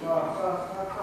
是吧？他他。